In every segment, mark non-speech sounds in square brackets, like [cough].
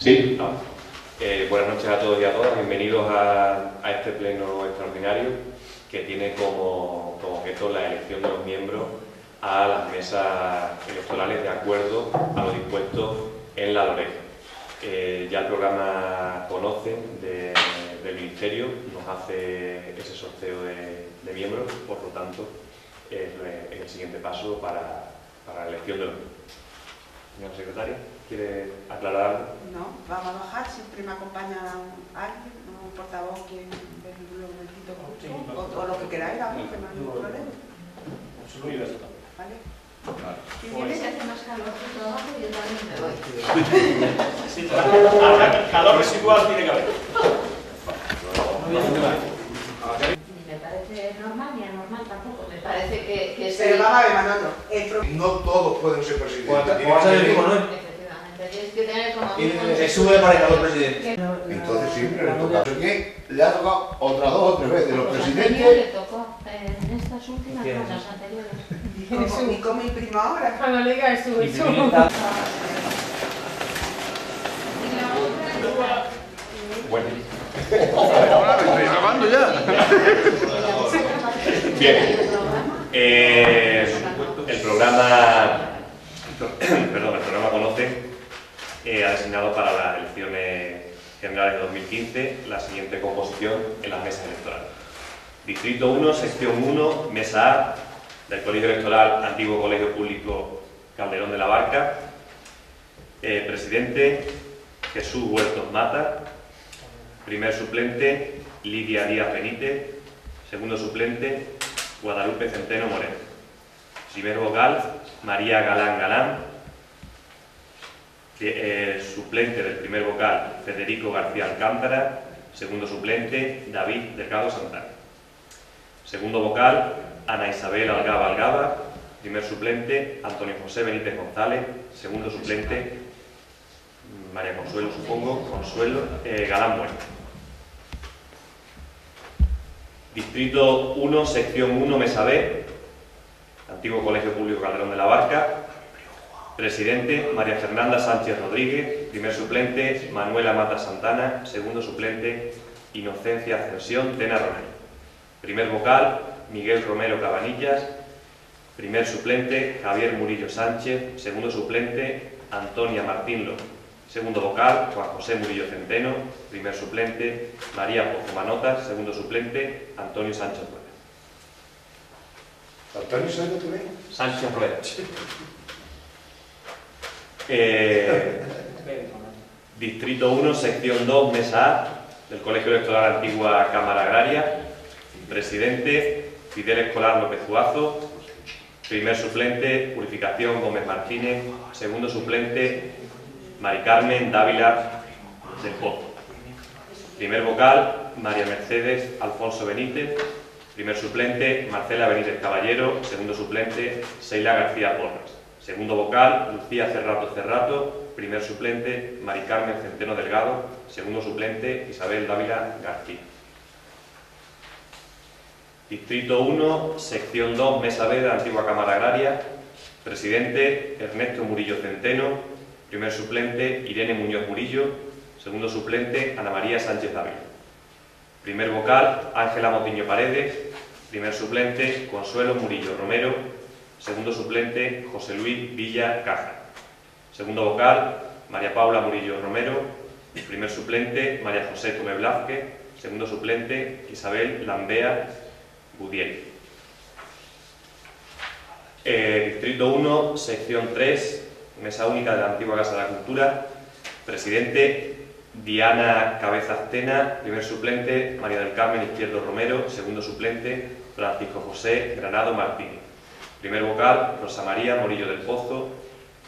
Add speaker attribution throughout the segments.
Speaker 1: Sí, eh, buenas noches a todos y a todas. Bienvenidos a, este pleno extraordinario que tiene como, objeto la elección de los miembros a las mesas electorales de acuerdo a lo dispuesto en la LOREG. Eh, ya el programa conoce de, del Ministerio, nos hace ese sorteo de, miembros, por lo tanto es, es el siguiente paso para, para la elección de los miembros. Señora secretaria, ¿quiere aclarar algo?
Speaker 2: No, vamos a bajar, siempre me acompaña alguien, un portavoz que lo necesito mucho, o, o, lo que queráis, vamos, que no hay ningún problema. ¿Vale?
Speaker 3: Si tienes que hacer más calor que trabajo, yo también me voy. [laughs]
Speaker 4: Sí, calor residual tiene que haber.
Speaker 3: Ni me parece normal ni anormal tampoco. Me parece que, que.
Speaker 2: Pero vamos a ver, Manolo,
Speaker 5: No todos pueden ser presidentes.
Speaker 3: Tienes que tener como.
Speaker 6: Y se sube para el presidente.
Speaker 5: Entonces siempre le toca. que le ha tocado otras dos o tres veces. Los presidentes.
Speaker 3: le tocó en estas últimas,
Speaker 6: ¿Qué?
Speaker 3: no, las anteriores.
Speaker 2: ¿Y cómo, ¿Y cómo imprimo ahora?
Speaker 7: Cuando le diga eso,
Speaker 6: Y
Speaker 7: eso.
Speaker 1: Bueno,
Speaker 8: Estoy grabando ya.
Speaker 1: Bien. Eh, el programa, perdón, el programa Conoce eh, ha designado para las elecciones generales de 2015 la siguiente composición en las mesas electorales. Distrito 1, sección 1, mesa A, del Colegio Electoral Antiguo Colegio Público Calderón de la Barca. Eh, presidente, Jesús Huertos Mata. Primer suplente, Lidia Díaz Benítez. Segundo suplente, Guadalupe Centeno Moreno. Primer vocal, María Galán Galán. Eh, suplente del primer vocal, Federico García Alcántara. Segundo suplente, David Delgado Santana. Segundo vocal, Ana Isabel Algaba Algaba. Primer suplente, Antonio José Benítez González. Segundo suplente, María Consuelo, supongo, Consuelo eh, Galán Bueno. Distrito 1, sección 1, mesa B, Antiguo Colegio Público Calderón de la Barca. Presidente, María Fernanda Sánchez Rodríguez. Primer suplente, Manuela Mata Santana. Segundo suplente, Inocencia Ascensión Tena Romero. Primer vocal, Miguel Romero Cabanillas. Primer suplente, Javier Murillo Sánchez. Segundo suplente, Antonia Martín López. Segundo vocal, Juan José Murillo Centeno. Primer suplente, María Pozo Manotas. Segundo suplente, Antonio Sánchez Rueda.
Speaker 5: Antonio Sánchez Rueda.
Speaker 1: Sánchez Rueda. Eh, Distrito 1, sección 2, mesa A, del Colegio Electoral Antigua Cámara Agraria. Presidente, Fidel Escolar López Zuazo. Primer suplente, Purificación Gómez Martínez. Segundo suplente, Mari Carmen Dávila del Pozo. Primer vocal, María Mercedes Alfonso Benítez. Primer suplente, Marcela Benítez Caballero. Segundo suplente, Seila García Porras. Segundo vocal, Lucía Cerrato Cerrato. Primer suplente, Mari Carmen Centeno Delgado. Segundo suplente, Isabel Dávila García. Distrito 1, sección 2, mesa B de antigua Cámara Agraria. Presidente, Ernesto Murillo Centeno. Primer suplente, Irene Muñoz Murillo. Segundo suplente, Ana María Sánchez Dávila. Primer vocal, Ángela Motiño Paredes. Primer suplente, Consuelo Murillo Romero. Segundo suplente, José Luis Villa Caja. Segundo vocal, María Paula Murillo Romero. Primer suplente, María José Tume Blázquez. Segundo suplente, Isabel Lambea Gudiel. Eh, Distrito 1, sección 3, mesa única de la antigua Casa de la Cultura. Presidente, Diana Cabezas Tena. Primer suplente, María del Carmen Izquierdo Romero. Segundo suplente, Francisco José Granado Martínez. Primer vocal, Rosa María Morillo del Pozo.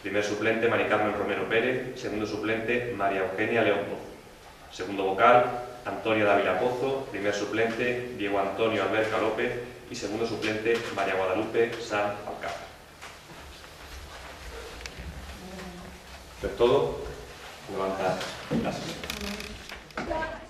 Speaker 1: Primer suplente, María Carmen Romero Pérez. Segundo suplente, María Eugenia León Pozo. Segundo vocal, Antonio Dávila Pozo. Primer suplente, Diego Antonio Alberca López. Y segundo suplente, María Guadalupe San Alcázar. ¿Esto es todo? Levanta la.